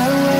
away